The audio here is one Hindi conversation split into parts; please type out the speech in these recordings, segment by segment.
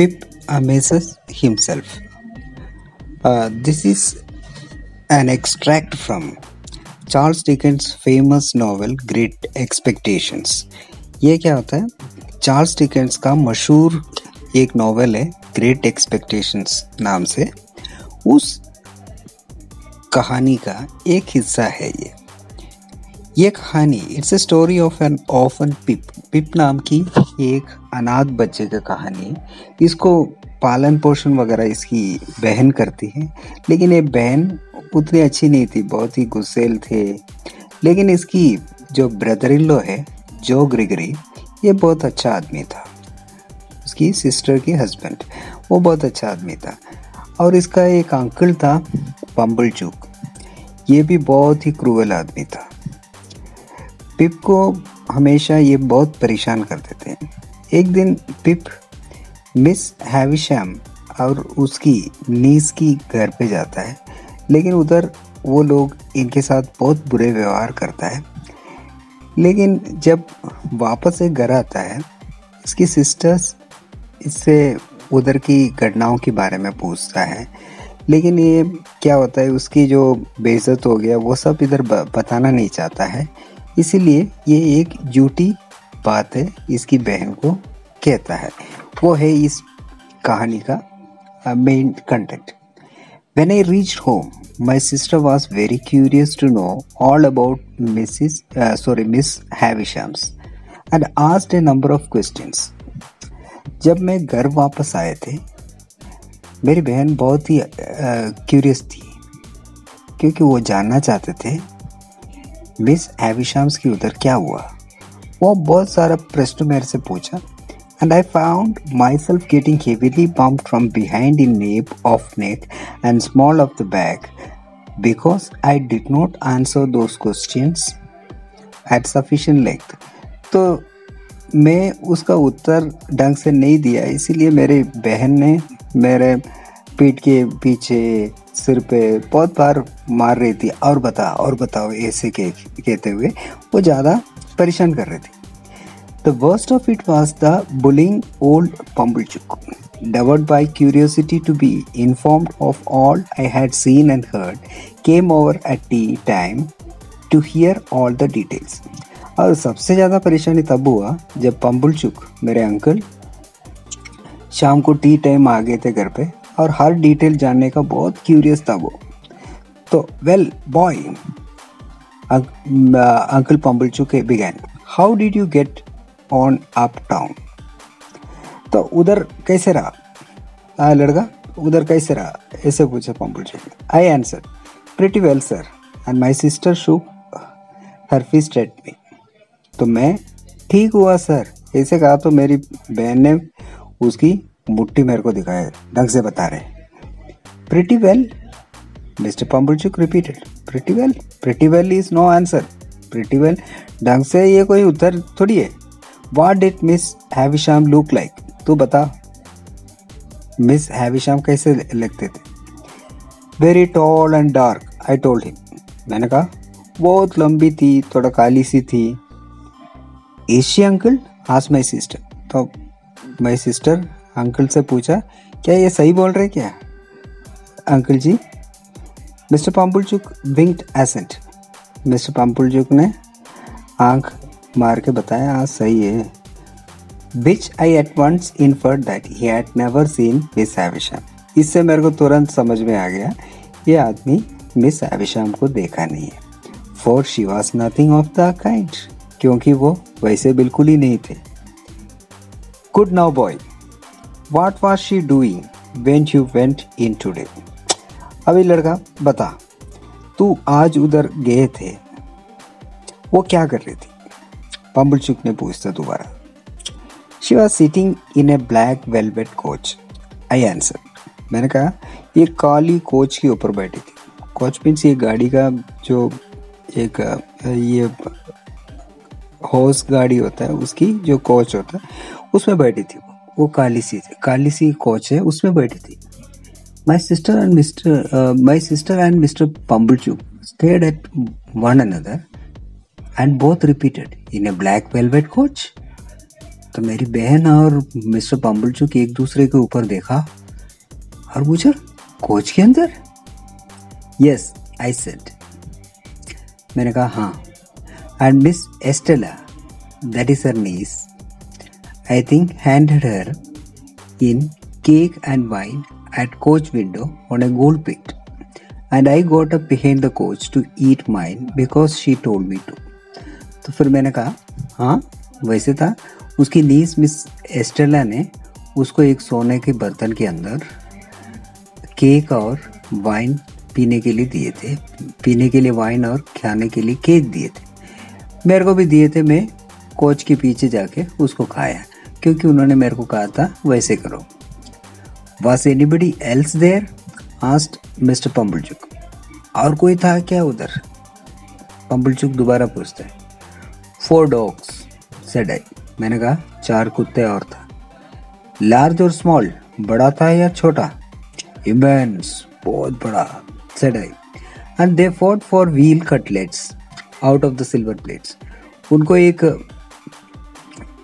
Pip amazes himself. Uh, this is an extract from Charles Dickens famous novel Great Expectations ये क्या होता है? चार्ल्स डिकेंस का मशहूर एक नॉवेल है ग्रेट एक्सपेक्टेशंस नाम से। उस कहानी का एक हिस्सा है ये। ये कहानी it's a story of an orphan Pip Pip नाम की एक अनाथ बच्चे का कहानी। इसको पालन पोषण वगैरह इसकी बहन करती है, लेकिन ये बहन उतनी अच्छी नहीं थी, बहुत ही गुस्सेल थे। लेकिन इसकी जो ब्रदर इन लो है, जो ग्रिगरी ये बहुत अच्छा आदमी था। उसकी सिस्टर की हस्बैंड वो बहुत अच्छा आदमी था। और इसका एक अंकल था पंबल चूक ये भी बहुत ही क्रूवल आदमी था। पिप को हमेशा ये बहुत परेशान करते थे एक दिन पिप मिस हैविशम और उसकी नीस की घर पे जाता है, लेकिन उधर वो लोग इनके साथ बहुत बुरे व्यवहार करता है। लेकिन जब वापस से घर आता है, इसकी सिस्टर्स इससे उधर की घटनाओं के बारे में पूछता है। लेकिन ये क्या होता है, उसकी जो बेइज्जत हो गया, वो सब इधर बताना नहीं चाहता है। इसलिए ये एक झूठी बात है, इसकी बहन को कहता है। वो है इस कहानी का main content when I reach home my sister was very curious to know all about Mrs sorry Miss है and asked a number of question जब मैं घर वापस आए थे, मेरी बहन बहुत ही क्यूरियस थी, क्योंकि वो जानना चाहते थे मिस एविशाम्स की उधर क्या हुआ? वो बहुत सारा प्रश्न मेरे से पूछा and I found myself getting heavily pump from behind in nape of neck and small of the back because I did not answer those question at sufficient length तो मैं उसका उत्तर ढंग से नहीं दिया, इसीलिए मेरे बहन ने मेरे पीठ के पीछे सिर पे बहुत बार मार रही थी। और बता और बताओ, ऐसे के, कहते हुए वो ज़्यादा परेशान कर रही थी। The worst of it was the bullying old Pumblechook devoured by curiosity to be inform of all I had seen and heard came over at tea time to hear all the details और सबसे ज़्यादा परेशानी तब हुआ जब पम्बुल चुक मेरे अंकल शाम को टी टाइम आ गए थे घर पे। और हर डिटेल जानने का बहुत क्यूरियस था वो। तो well boy uncle Pumblechook began how did you get on up town तो उधर कैसे रहा? आ, लड़का, उधर कैसे रहा? ऐसे पूछा Pumblechook I answer pretty well sir and my sister shook her fist at me तो मैं, ठीक हुआ सर ऐसे कहा तो मेरी बहन ने उसकी मुट्ठी मेरे को दिखाया ढंग से बता रहे pretty well Mr Pumblechook repeated pretty well pretty well is no answer pretty well ढंग से ये कोई उत्तर थोड़ी है। What did Miss Havisham look like तू बता। मिस हैविशाम कैसे लगते थे? Very tall and dark I told him मैंने कहा, बहुत लंबी थी, थोड़ा काली सी थी। एशी अंकल आज माई सिस्टर तो माई सिस्टर अंकल से पूछा, क्या ये सही बोल रहे क्या? अंकल जी, Mr Pumblechook winked assent. Mr Pumblechook ने आँख मार के बताया हाँ सही है। Which I at once inferred that he had never seen Miss Havisham इससे मेरे को तुरंत समझ में आ गया, ये आदमी मिस एविशाम को देखा नहीं है। For she was nothing of the kind क्योंकि वो वैसे बिल्कुल ही नहीं थे। Good now boy what was she doing when you went in today अभी लड़का, बता। तू आज उधर गए थे। वो क्या कर रही थी? पम्बलचुक ने पूछता दोबारा। She was sitting in a black velvet coach I answer मैंने कहा, ये काली कोच के ऊपर बैठी थी। कोच मीन्स ये गाड़ी का जो एक, ये हॉर्स गाड़ी होता है, उसकी जो कोच होता है, उसमें बैठी थी वो काली सी काली सी कोच है, उसमें बैठी थी। My sister and Mr my sister and Mr Pumblechook stared at one another and both repeated in a black velvet coach तो मेरी बहन और मिस्टर पम्बलचुक एक दूसरे के ऊपर देखा और पूछा कोच के अंदर? यस आई सेड मैंने कहा हाँ. And Miss Estella that is her niece I think handed her in cake and wine at coach window on a gold pit. And I got up behind the coach to eat mine because she told me to. तो फिर मैंने कहा हाँ वैसे था। उसकी नीस मिस एस्टेला ने उसको एक सोने के बर्तन के अंदर केक और वाइन पीने के लिए दिए थे। पीने के लिए वाइन और खाने के लिए केक दिए थे। मेरे को भी दिए थे। मैं कोच के पीछे जाके उसको खाया। क्योंकि उन्होंने मेरे को कहा था, वैसे करो। Was anybody else there asked Mr Pumblechook और कोई था क्या उधर? पम्बलचुक दोबारा पूछते हैं। फोर डॉग्स सेड आई मैंने कहा, चार कुत्ते और था। लार्ज और स्मॉल बड़ा था या छोटा? इमेंस बहुत बड़ा said I and they fought for veal cutlets out of the silver plates उनको एक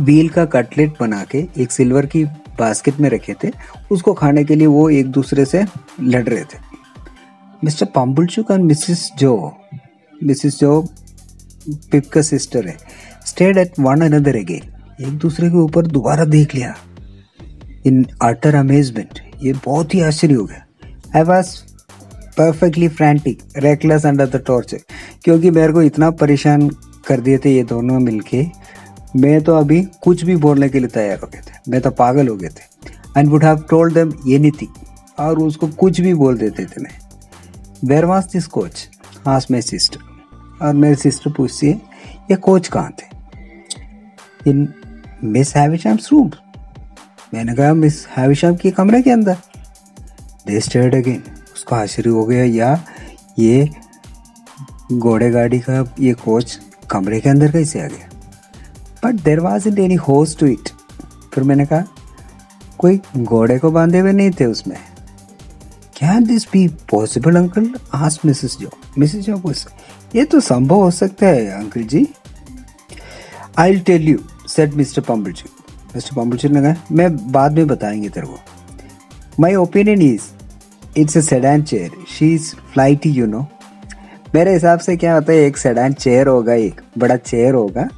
व्हील का कटलेट बना के एक सिल्वर की बास्केट में रखे थे, उसको खाने के लिए वो एक दूसरे से लड़ रहे थे। Mr Pumblechook and Mrs Joe Mrs Joe Pip का सिस्टर है stared at one another again एक दूसरे के ऊपर दोबारा देख लिया। इन अटर अमेजमेंट ये बहुत ही आश्चर्य हो। गया I was perfectly frantic reckless under the torture क्योंकि मेरे को इतना परेशान कर दिए थे ये दोनों मिलके। मैं तो अभी कुछ भी बोलने के लिए तैयार हो गए थे। मैं तो पागल हो गए थे। And would have told them anything और उसको कुछ भी बोल देते थे मैं वेर वॉज़ दिस कोच आज मेरी सिस्टर और मेरी सिस्टर पूछती है ये कोच कहाँ थे? इन मिस हैविशाम्स रूम मैंने कहा मिस हैविशाम के कमरे के अंदर। दे स्टेड अगेन उसको आश्चर्य हो गया, या, ये घोड़े गाड़ी का ये कोच कमरे के अंदर कैसे आ गया? But there was in any host to it फिर मैंने कहा, कोई घोड़े को बांधे हुए नहीं थे उसमें। Can this be possible uncle आज मिसेस जो मिसेस जो पूछ ये तो संभव हो सकता है uncle ji. I tell you said Mr Pumblechook Mr Pumblechook ने कहा, मैं बाद में बताएँगे तेरे को। My opinion is it's a sedan chair she is flighty you know मेरे हिसाब से क्या होता है, एक सेडान चेयर होगा, एक बड़ा चेयर होगा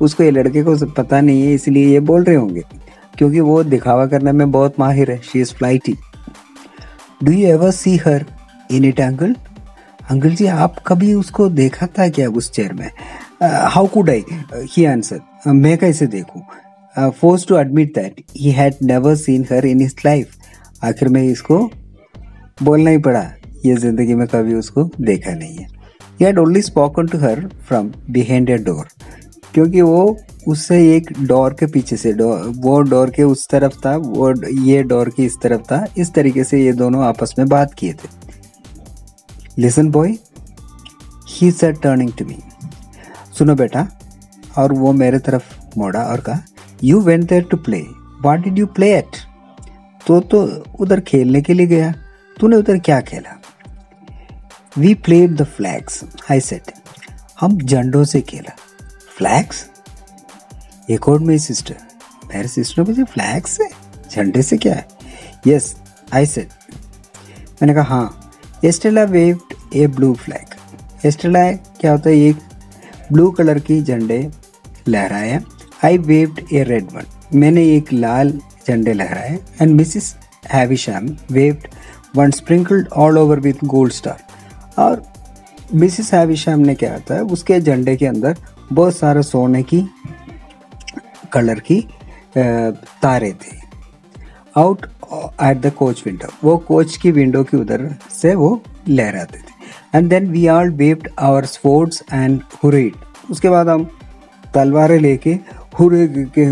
उसको ये लड़के को पता नहीं है, इसलिए ये बोल रहे होंगे। क्योंकि वो दिखावा करने में बहुत माहिर है she is flighty do you ever see her in it uncle uncle जी, आप कभी उसको देखा था क्या उस चेयर में? How could I he answer मैं कैसे देखूँ? Force to admit that he had never seen her in his life आखिर में इसको बोलना ही पड़ा। ये ज़िंदगी में कभी उसको देखा नहीं है। He had only spoken to her from behind a door क्योंकि वो उससे एक डोर के पीछे से डोर वो डोर के उस तरफ़ था, वो ये डोर की इस तरफ़ था। इस तरीके से ये दोनों आपस में बात किए थे। Listen boy he said turning to me सुनो बेटा, और वो मेरे तरफ़ मोड़ा और कहा you went there to play what did you play at तो तो उधर खेलने के लिए गया। तूने उधर क्या खेला? We played the flags I said हम झंडों से खेला। फ्लैग्स एक और मेरी सिस्टर मेरे सिस्टर मुझे फ्लैग्स से? झंडे से क्या है? यस आई सेड मैंने कहा हाँ। Estella waved a blue flag Estella क्या होता है एक ब्लू कलर की झंडे लहराया I waved a red one मैंने एक लाल झंडे लहराए and Mrs Havisham waved one sprinkled all over with gold star और मिसिस हैविशाम ने क्या होता है उसके झंडे के अंदर बहुत सारे सोने की, कलर की तारे थे। Out at the coach window वो कोच की विंडो की उधर से वो लहराते थे। And then we are waved our sports and hurrahed उसके बाद हम तलवारें लेके हुरे के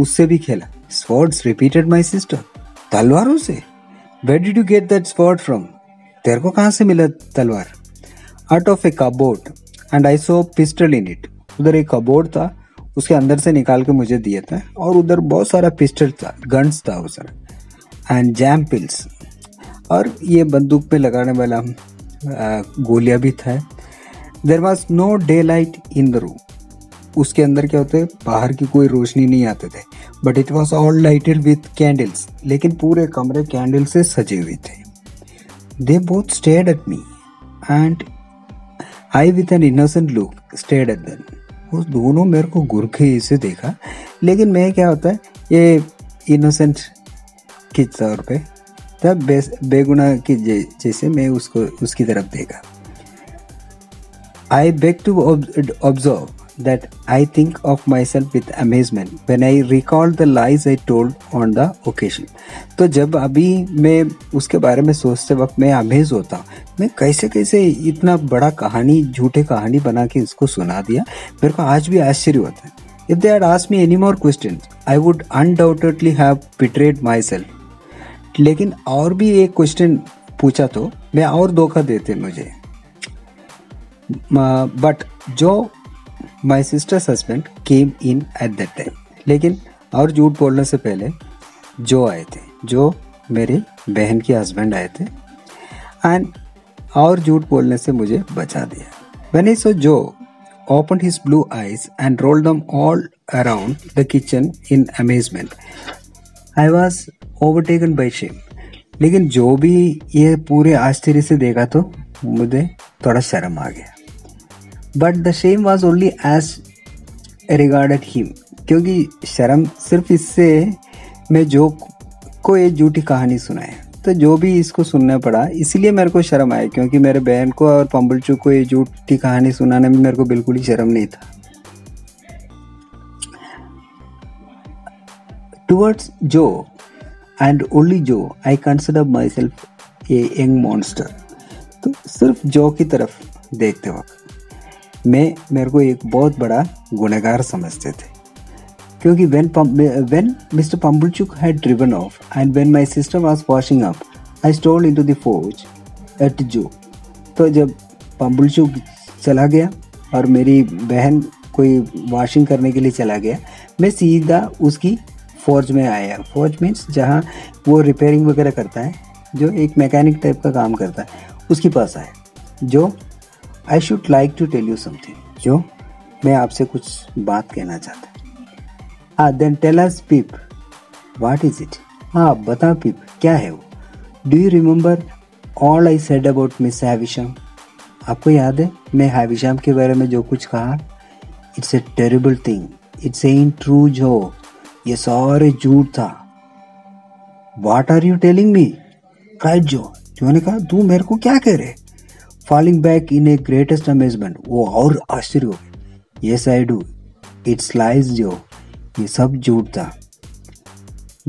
उससे भी खेला। स्पोर्ट्स रिपीटेड माई सिस्टर तलवारों से? Where did you get that spot from तेरे को कहाँ से मिला तलवार? Out of a cupboard and I saw pistol in it उधर एक कबोर्ड था, उसके अंदर से निकाल के मुझे दिया था, और उधर बहुत सारा पिस्टल था गन्स था सारा एंड जैम पिल्स और ये बंदूक पे लगाने वाला गोलियाँ भी था। There was no daylight in the room उसके अंदर क्या होते, बाहर की कोई रोशनी नहीं आते थे but it was all lighted with candles लेकिन पूरे कमरे कैंडल से सजे हुए थे। They both stared at me and I with an innocent look stared at them वो दोनों मेरे को गुरखे से देखा। लेकिन मैं क्या होता है ये इनोसेंट के तौर पे? तब बे, बेगुना की जैसे मैं उसको उसकी तरफ़ देखा। I beg to observe that I think of myself with amazement. When I recall the lies I told on the occasion. तो जब अभी मैं उसके बारे में सोचते वक्त मैं अमेज होता, मैं कैसे कैसे इतना बड़ा कहानी, झूठे कहानी बना के इसको सुना दिया, मेरे को आज भी आश्चर्य होता है। If they are ask me any more question I would undoubtedly have betrayed myself लेकिन और भी एक क्वेश्चन पूछा तो मैं और धोखा देते मुझे। But Joe my sister's husband came in at that time लेकिन और झूठ बोलने से पहले जो आए थे, जो मेरी बहन के हस्बैंड आए थे एंड और झूठ बोलने से मुझे बचा दिया वेन आई सो जो opened his blue eyes and rolled them all around the kitchen in amazement. I was overtaken by shame. लेकिन जो भी ये पूरे आश्चर्य से देखा तो मुझे थोड़ा शर्म आ गया but the shame was only as regarded him क्योंकि शर्म सिर्फ़ इससे मैं जो को एक झूठी कहानी सुनाए तो जो भी इसको सुनना पड़ा, इसीलिए मेरे को शर्म आया क्योंकि मेरे बहन को और पंबलचू को ये झूठी कहानी सुनाने में मेरे को बिल्कुल ही शर्म नहीं था। Towards Joe and only Joe I consider myself a young monster तो सिर्फ़ जो की तरफ़ देखते वक्त। मैं मेरे को एक बहुत बड़ा गुनहगार समझते थे क्योंकि when when Mr. Pumblechook had driven off and when my sister was washing up, I stole into the forge at Joe. तो जब पम्बुलचुक चला गया और मेरी बहन कोई वॉशिंग करने के लिए चला गया मैं सीधा उसकी फोर्ज में आया फोर्ज मीन्स जहाँ वो रिपेयरिंग वगैरह करता है जो एक मैकेनिक टाइप का काम करता है उसके पास आया जो I should like to tell you something जो मैं आपसे कुछ बात कहना चाहता हाँ। Then tell us Pip what is it हाँ बता पीप क्या है वो? Do you remember all I said about Miss Havisham आपको याद है? मैं हैविशम के बारे में जो कुछ कहा it's a terrible thing it's a untrue जो ये सारे झूठ था। What are you telling me cried Joe Joe ने कहा, तू मेरे को क्या कह रहे? Falling back in a greatest amazement वो और आश्चर्य हो आई डू इट्स लाइज जो ये सब झूठ था।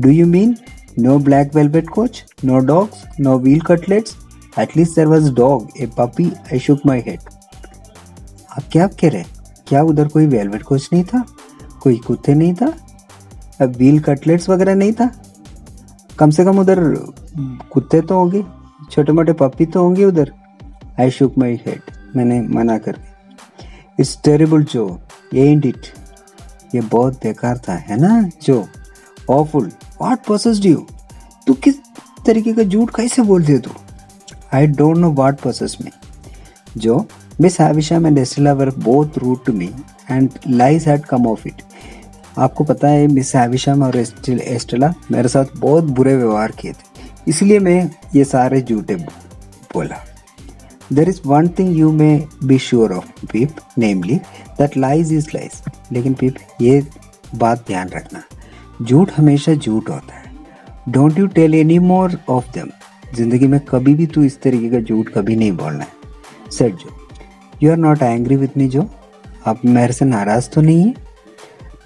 Do you mean no black velvet coach no dogs no veal cutlets at least there was dog a puppy I shook my head आप क्या कह रहे क्या उधर कोई वेलवेट कोच नहीं था? कोई कुत्ते नहीं था? अब व्हील कटलेट्स वगैरह नहीं था? कम से कम उधर कुत्ते तो होंगे छोटे मोटे पपी तो होंगे उधर। आई शुक माई हेड मैंने मना कर दिया। It's terrible Joe and it ये बहुत बेकार था, है ना जो ऑफुल वाट प्रोसेस यू तू किस तरीके का झूठ कैसे बोलते हो तू? I don't know what process में जो Miss Havisham and Estella were both rude to me and lies had come of it आपको पता है मिस हैविशम और एस्टेला मेरे साथ बहुत बुरे व्यवहार किए थे। इसलिए मैं ये सारे झूठे बोला। There is one thing you may be sure of Pip, namely that lies is lies लेकिन पीप ये बात ध्यान रखना। झूठ हमेशा झूठ होता है। Don't you tell any more of them ज़िंदगी में कभी भी तू इस तरीके का झूठ कभी नहीं बोलना है। सेट जो you are not angry with me जो आप मेरे से नाराज़ तो नहीं है?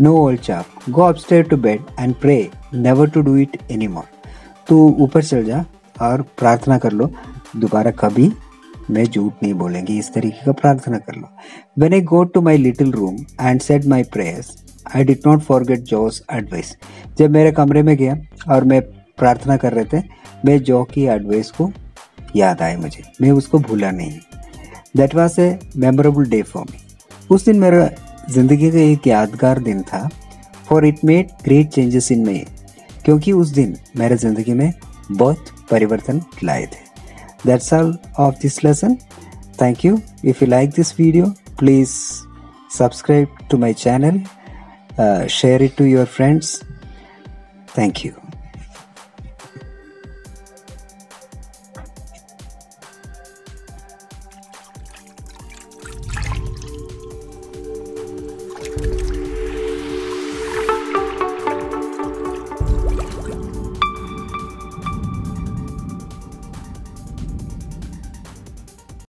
No old chap go upstair to bed and pray never to do it any more तू ऊपर चल जा और प्रार्थना कर लो। दोबारा कभी मैं झूठ नहीं बोलेंगे, इस तरीके का प्रार्थना कर लो। When I go to my little room and said my prayers I did not forget Joe's advice जब मेरे कमरे में गया और मैं प्रार्थना कर रहे थे, मैं जॉ की एडवाइस को याद आए मुझे। मैं उसको भूला नहीं। That was a memorable day for me उस दिन मेरा ज़िंदगी का एक यादगार दिन था for it made great changes in my क्योंकि उस दिन मेरे ज़िंदगी में बहुत परिवर्तन लाए थे। that's all of this lesson. Thank you. If you like this video please subscribe to my channel. Uh, share it to your friends. Thank you.